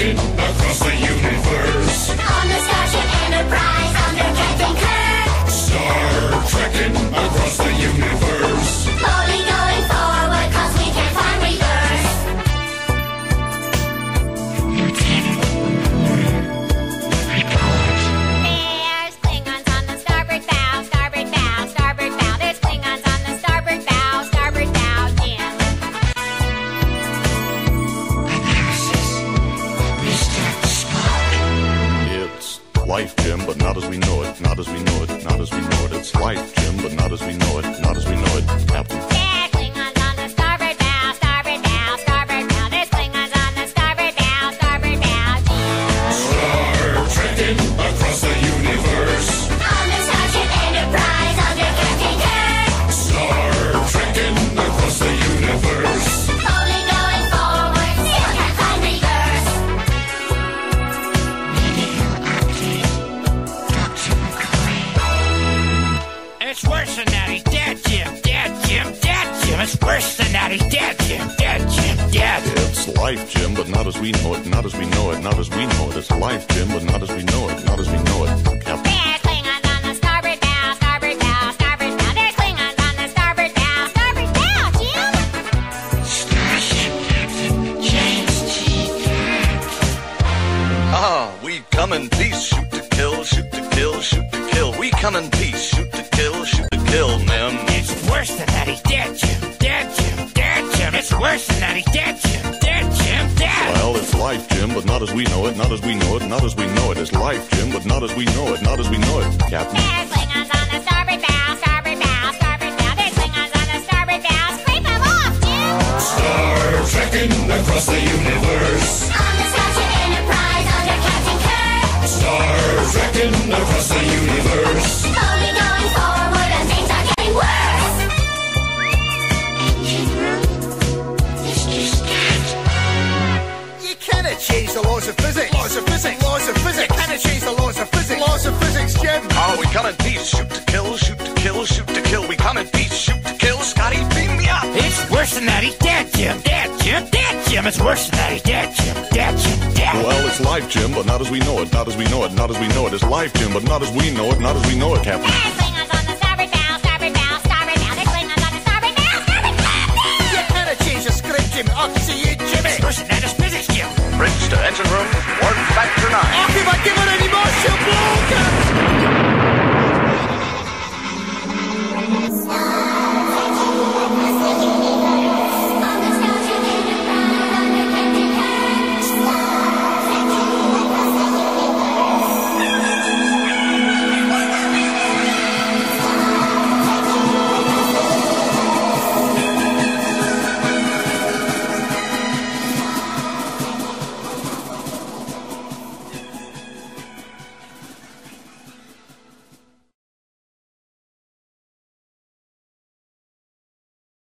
across the life, Jim, but not as we know it, not as we know it, not as we know it. It's life, Jim, but not as we know it, not as we know it, Captain. Life, Jim, but not as we know it, not as we know it, not as we know it. It's life, Jim, but not as we know it, not as we know it, Captain. There's Klingons on the starboard bow, starboard bow, starboard bow. There's Klingons on the starboard bow, starboard bow, Jim. Starship Captain James T. Ah, we come in peace, shoot to kill, shoot to kill, shoot to kill. We come in peace, shoot to kill, shoot to kill, men. It's worse than that. He's dead, Jim. Dead, Jim. Dead, Jim. It's worse than that. He's dead, Jim. Dead, Jim. Well, it's life, Jim, but not as we know it, not as we know it, not as we know it. It's life, Jim, but not as we know it, not as we know it, Captain. There's Klingons on the starboard bow, starboard bow, starboard bow. There's Klingons on the starboard bow. Scrape 'em off, Jim. Star trekking across the universe. Change the laws of physics. Laws of physics. Laws of physics. You cannot change the laws of physics. Laws of physics, Jim. Ah, we come in peace, shoot to kill, shoot to kill, shoot to kill. We come in peace, shoot to kill. Scotty, beam me up. It's worse than that. He's dead, Jim. Dead, Jim. Dead, Jim. It's worse than that. He's dead, Jim. Dead, Jim. Dead. Well, it's life, Jim, but not as we know it, not as we know it, not as we know it. It's life, Jim, but not as we know it, not as we know it, Captain.